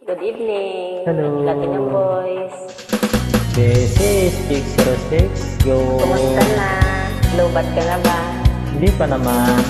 Good evening. Hello. Platinum Boys. This is 606. Yo. Kumusta na? Lobat ka na ba? Hindi pa naman.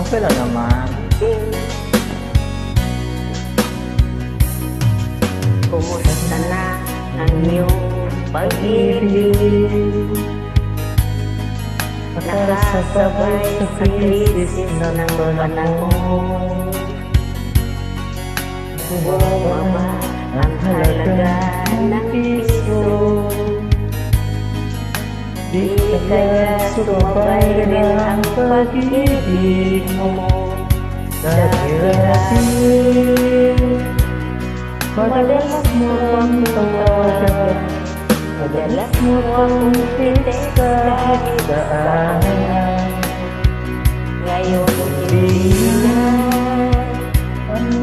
Okay lang naman. Hmm. Kumusta na ang iyong pag-ibig? Nakasabay sa krisis ng panahon. Piso. Di Ngayon Di na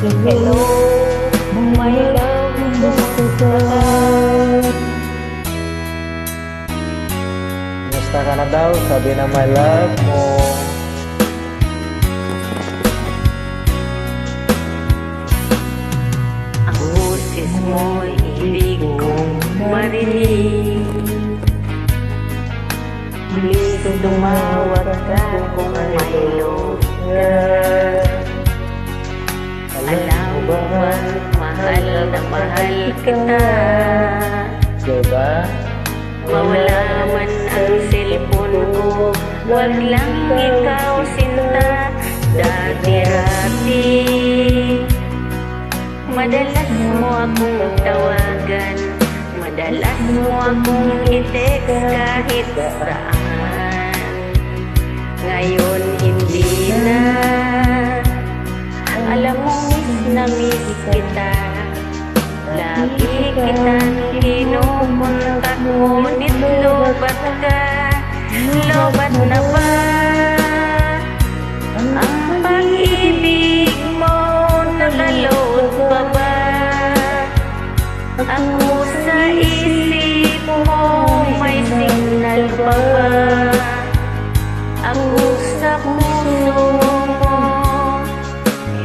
Hello, my love, gusto ka Kumusta ka na daw? Sabi ng my love mo. Ang boses mo'y ibig kong marinig. Please tumawag ka kung may loob ka Ba, mahal mahal kita Diba? Mawala man ang cellphone ko Wag lang ikaw sinta Dati-dati Madalas mo akong tawagan Madalas mo akong i-text kahit saan Lobat na ba Ang pag-ibig mo? Nakaload pa ba? Ako sa mo May signal pa ba? Ako sa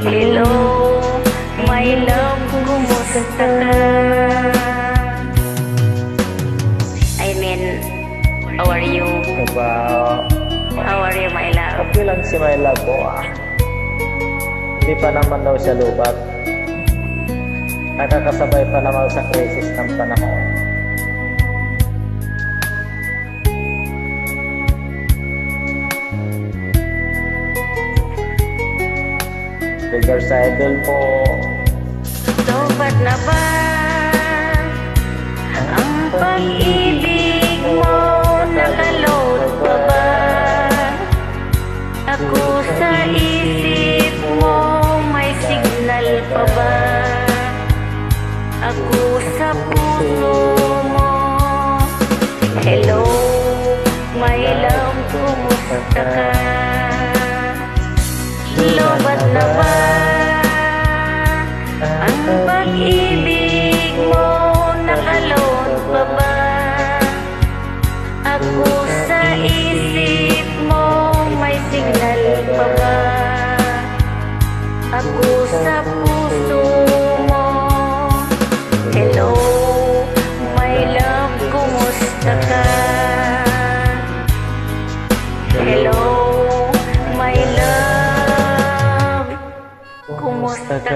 Hello, my love, kumusta ka? Okay lang si my love ko ah. Hindi pa naman daw siya lubat. Nakakasabay pa naman sa krisis ng panahon. Trigger sa idol mo. Lobat na ba? Ang pag-ibig Hello, my love, kumusta ka? Lobat na ba? Ang pag-ibig mo nakaload pa ba? Ako sa isip mo may signal pa ba? Ako sa puso ಪುಸ್ತಕ